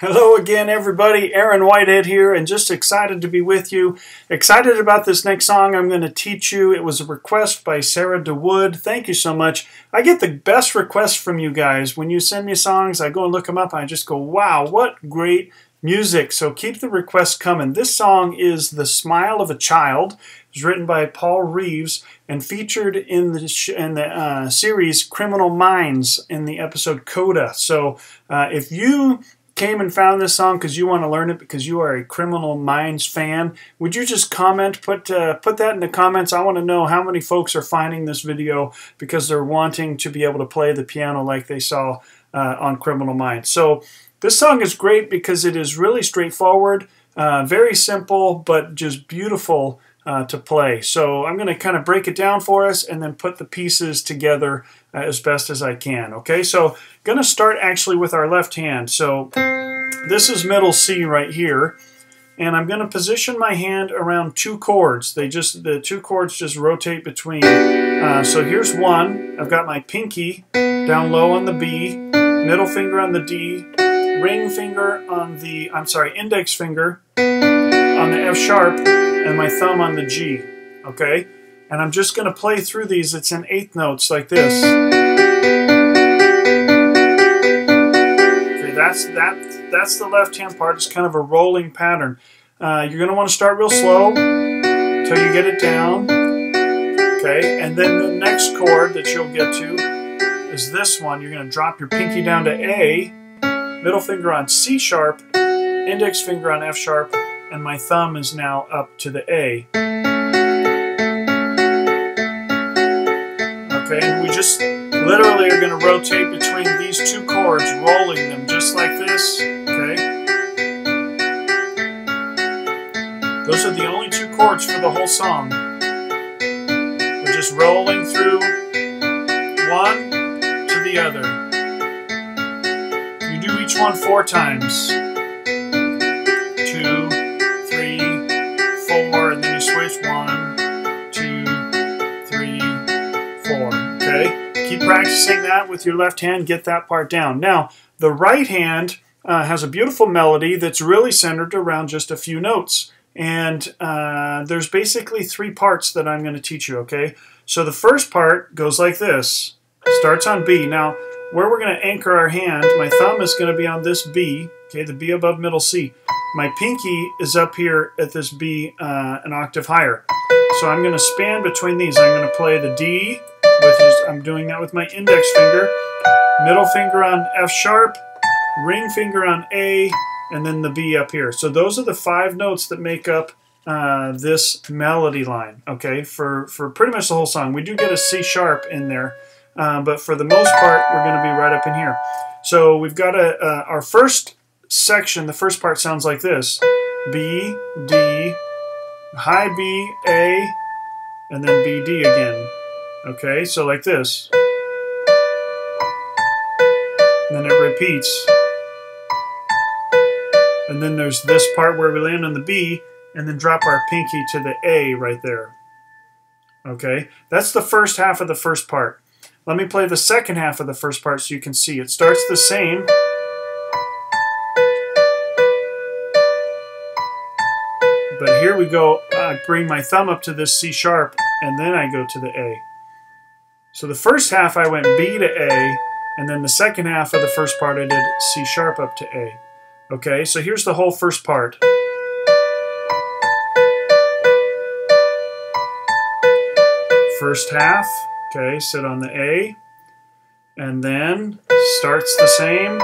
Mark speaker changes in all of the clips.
Speaker 1: Hello again, everybody. Aaron Whitehead here, and just excited to be with you. Excited about this next song I'm going to teach you. It was a request by Saarah Dawood. Thank you so much. I get the best requests from you guys. When you send me songs, I go and look them up, and I just go, wow, what great music. So keep the requests coming. This song is The Smile of a Child. It was written by Paul Reeves and featured in the, in the uh, series Criminal Minds in the episode Coda. So uh, if you came and found this song because you want to learn it because you are a Criminal Minds fan, would you just comment, put uh, put that in the comments? I want to know how many folks are finding this video because they're wanting to be able to play the piano like they saw uh, on Criminal Minds. So this song is great because it is really straightforward, uh, very simple, but just beautiful uh, to play. So I'm going to kind of break it down for us and then put the pieces together uh, as best as I can. Okay, so going to start actually with our left hand. So this is middle C right here. And I'm going to position my hand around two chords. They just the two chords just rotate between. Uh, so here's one. I've got my pinky down low on the B, middle finger on the D, ring finger on the I'm sorry, index finger on the F sharp, and my thumb on the G. Okay, and I'm just going to play through these. It's in eighth notes like this. Okay, that's that. That's the left hand part. It's kind of a rolling pattern. Uh, you're going to want to start real slow until you get it down. Okay, and then the next chord that you'll get to is this one. You're going to drop your pinky down to A, middle finger on C sharp, index finger on F sharp, and my thumb is now up to the A. Okay, and we just literally are going to rotate between these two chords, rolling them just like this. Okay. Those are the only two chords for the whole song. We're just rolling through one to the other. You do each one four times. Practicing that with your left hand. Get that part down. Now, the right hand uh, has a beautiful melody that's really centered around just a few notes. And uh, there's basically three parts that I'm going to teach you, okay? So the first part goes like this. Starts on B. Now, where we're going to anchor our hand, my thumb is going to be on this B, okay, the B above middle C. My pinky is up here at this B uh, an octave higher. So I'm going to span between these. I'm going to play the D, which is, I'm doing that with my index finger, middle finger on F sharp, ring finger on A, and then the B up here. So those are the five notes that make up uh, this melody line, okay, for, for pretty much the whole song. We do get a C sharp in there, uh, but for the most part, we're going to be right up in here. So we've got a, uh, our first section, the first part sounds like this. B, D, high B, A, and then B, D again. Okay, so like this. And then it repeats. And then there's this part where we land on the B and then drop our pinky to the A right there. Okay, that's the first half of the first part. Let me play the second half of the first part so you can see. It starts the same. But here we go, I bring my thumb up to this C sharp, and then I go to the A. So the first half I went B to A, and then the second half of the first part I did C sharp up to A. Okay, so here's the whole first part. First half, okay, sit on the A, and then starts the same.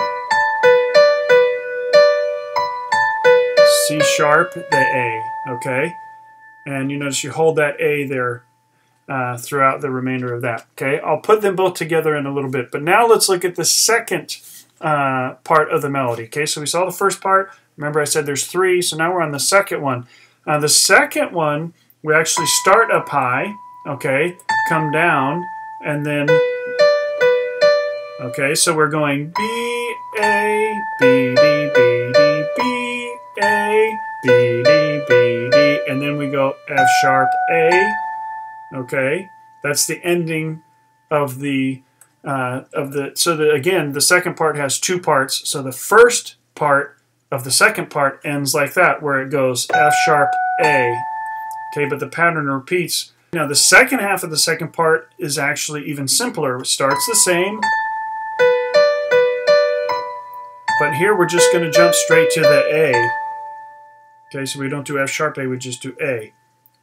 Speaker 1: C sharp, the A, okay? And you notice you hold that A there uh, throughout the remainder of that, okay? I'll put them both together in a little bit, but now let's look at the second uh, part of the melody, okay? So we saw the first part. Remember I said there's three, so now we're on the second one. Uh, the second one, we actually start up high, okay, come down, and then, okay, so we're going B, A, B, D, B, D, B, A, B, D, B, D, and then we go F sharp, A, okay, that's the ending of the, uh, of the, so the, again, the second part has two parts, so the first part of the second part ends like that, where it goes F sharp A. Okay, but the pattern repeats. Now the second half of the second part is actually even simpler. It starts the same, but here we're just going to jump straight to the A. Okay, so we don't do F sharp A, we just do A.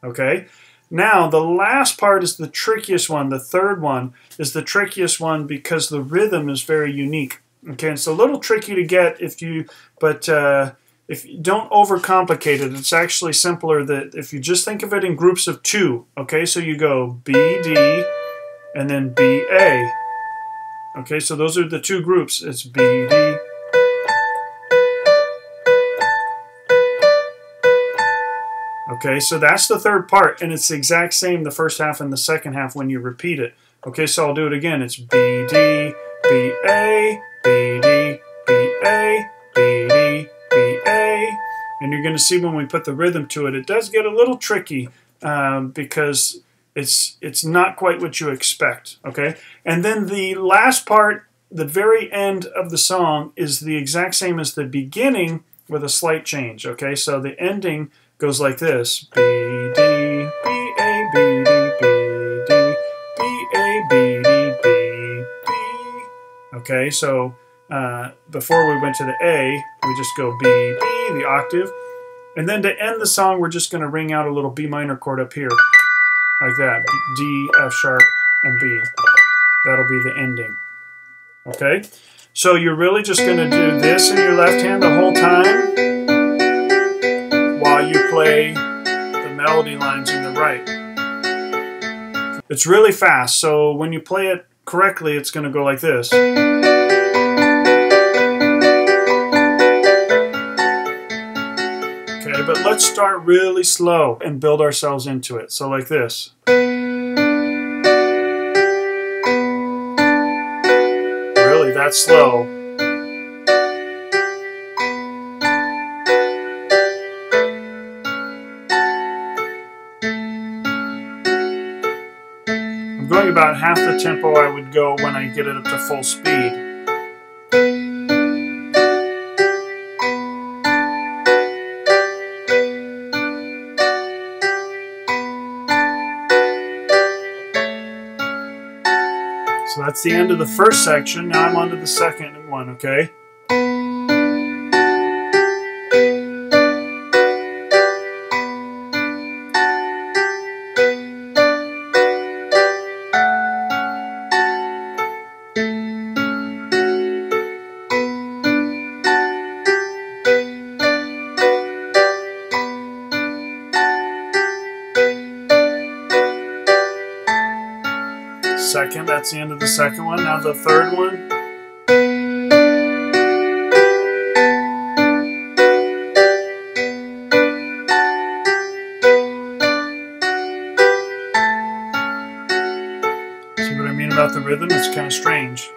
Speaker 1: Okay, now the last part is the trickiest one. The third one is the trickiest one because the rhythm is very unique. Okay, it's a little tricky to get if you, but uh, if you don't overcomplicate it, it's actually simpler that if you just think of it in groups of two. Okay, so you go B, D, and then B, A. Okay, so those are the two groups. It's B, D, Okay, so that's the third part, and it's the exact same the first half and the second half when you repeat it. Okay, so I'll do it again. It's B, D, B, A, B, D, B, A, B, D, B, A. And you're going to see when we put the rhythm to it, it does get a little tricky um, because it's, it's not quite what you expect. Okay, and then the last part, the very end of the song, is the exact same as the beginning with a slight change. Okay, so the ending goes like this B, D, B, A, B, D, B, D, B, A, B, D, B, B. Okay, so uh, before we went to the A, we just go B, B, the octave. And then to end the song, we're just going to ring out a little B minor chord up here, like that. D, F sharp, and B. That'll be the ending. Okay? So you're really just going to do this in your left hand the whole time while you play the melody lines in the right. It's really fast, so when you play it correctly, it's going to go like this. Okay, but let's start really slow and build ourselves into it. So like this. Really, that's slow. About half the tempo I would go when I get it up to full speed. So that's the end of the first section. Now I'm on to the second one, okay? Second. That's the end of the second one. Now the third one. See what I mean about the rhythm? It's kind of strange.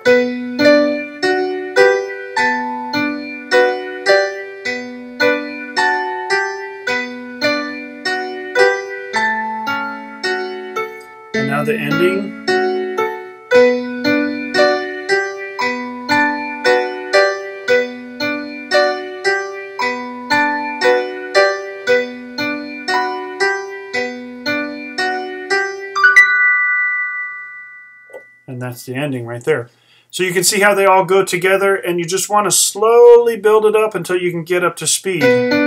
Speaker 1: The ending. And that's the ending right there. So you can see how they all go together, and you just want to slowly build it up until you can get up to speed.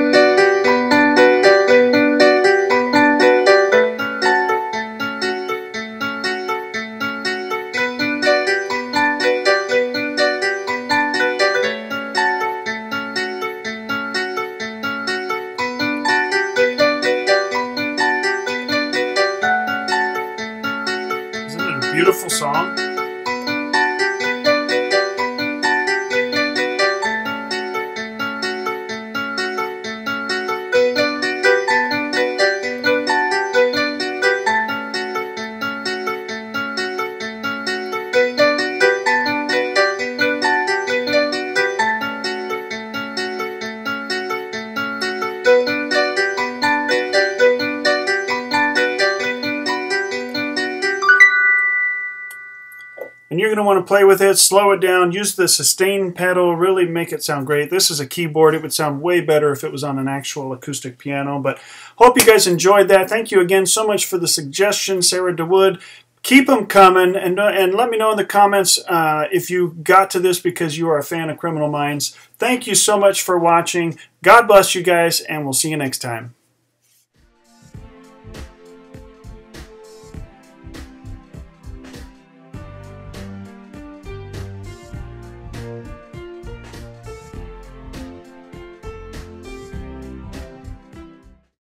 Speaker 1: And you're going to want to play with it, slow it down, use the sustain pedal, really make it sound great. This is a keyboard. It would sound way better if it was on an actual acoustic piano, but hope you guys enjoyed that. Thank you again so much for the suggestion, Saarah Dawood. Keep them coming, and, and let me know in the comments uh, if you got to this because you are a fan of Criminal Minds. Thank you so much for watching. God bless you guys, and we'll see you next time.